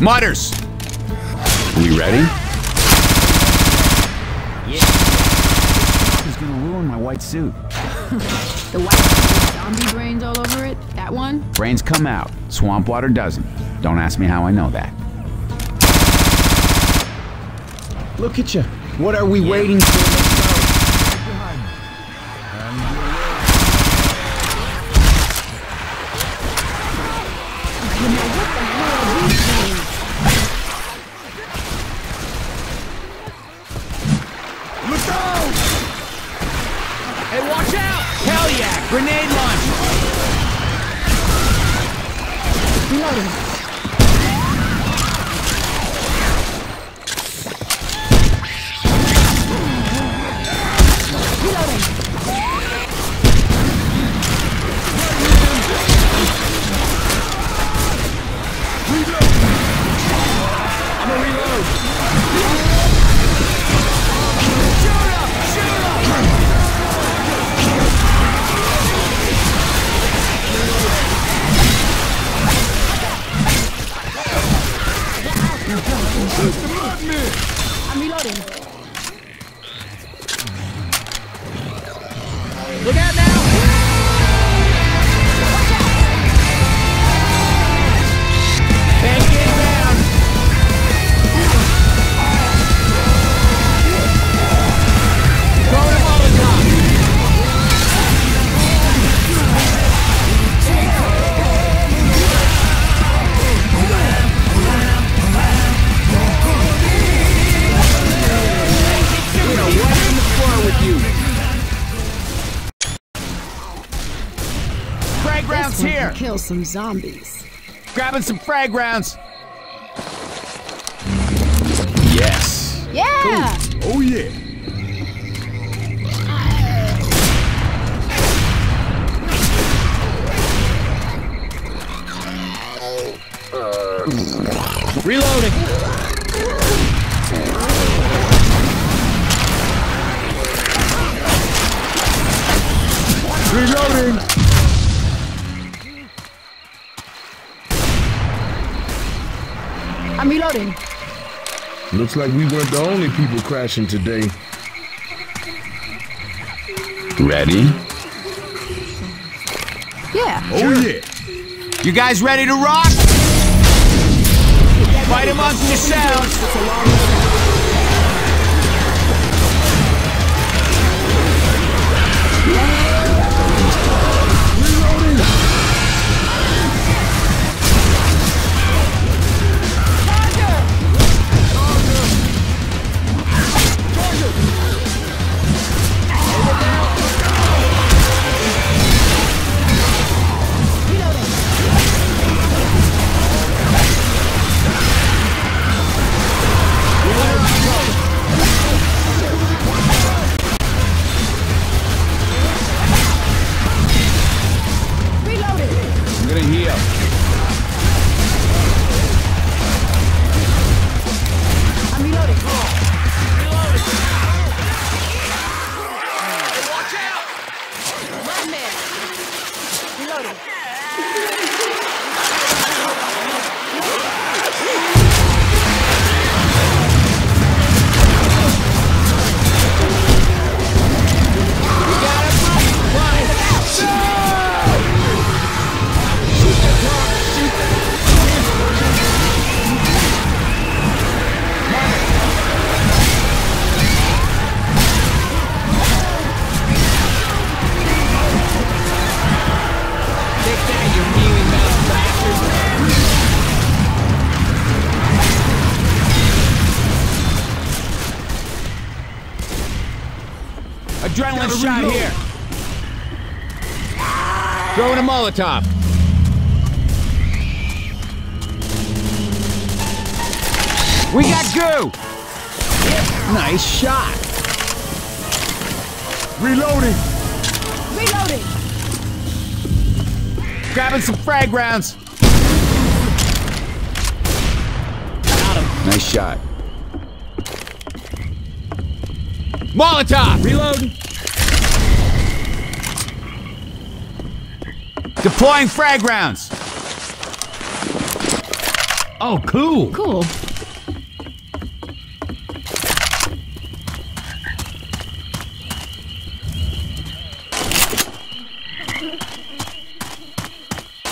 Mutters! We ready? Yeah. He's gonna ruin my white suit. The white with zombie brains all over it? That one? Brains come out, swamp water doesn't. Don't ask me how I know that. Look at you. What are we waiting for? Watch out! Hell yeah! Grenade launch! Reloading. Reload. I'm reloading. Look out now! Here! kill some zombies. Grabbing some frag rounds! Yes! Yeah! Oh yeah! Reloading! Reloading! I'm reloading. Looks like we weren't the only people crashing today. Ready? Yeah. Oh yeah! You guys ready to rock? Fight amongst yourselves! Adrenaline shot here! Throwing a Molotov! We got goo! Nice shot! Reloading! Reloading. Grabbing some frag rounds! Nice shot. Molotov! Reload! Deploying frag rounds! Oh, cool. Cool.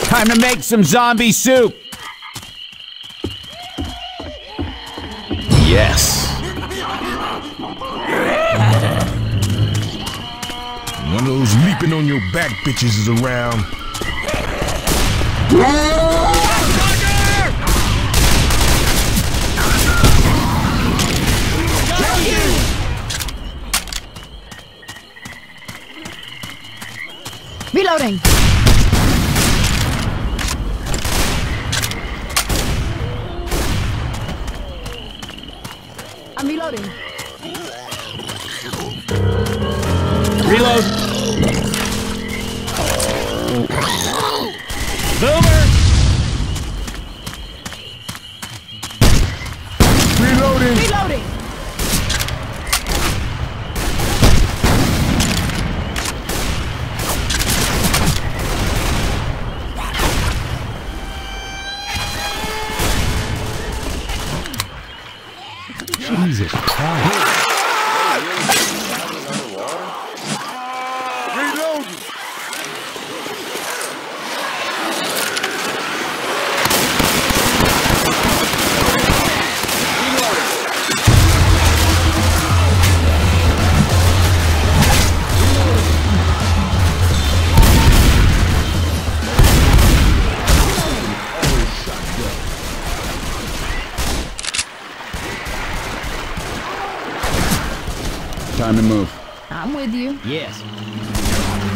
Time to make some zombie soup. Yes. Those leaping on your back bitches is around. Reloading. I'm reloading. Reload. Boomer. Reloading. Reloading. Jesus Christ. Time to move. I'm with you. Yes.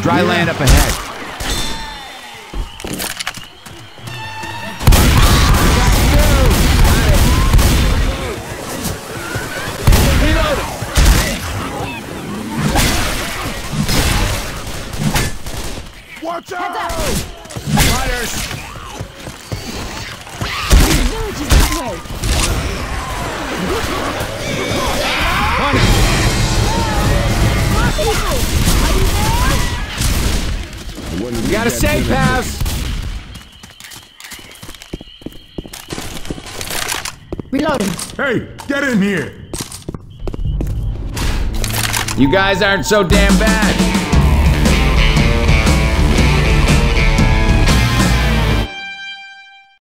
Dry land up ahead. Watch out! Fighters. Village is that way. You got a safe house. Reloading. Hey, get in here! You guys aren't so damn bad.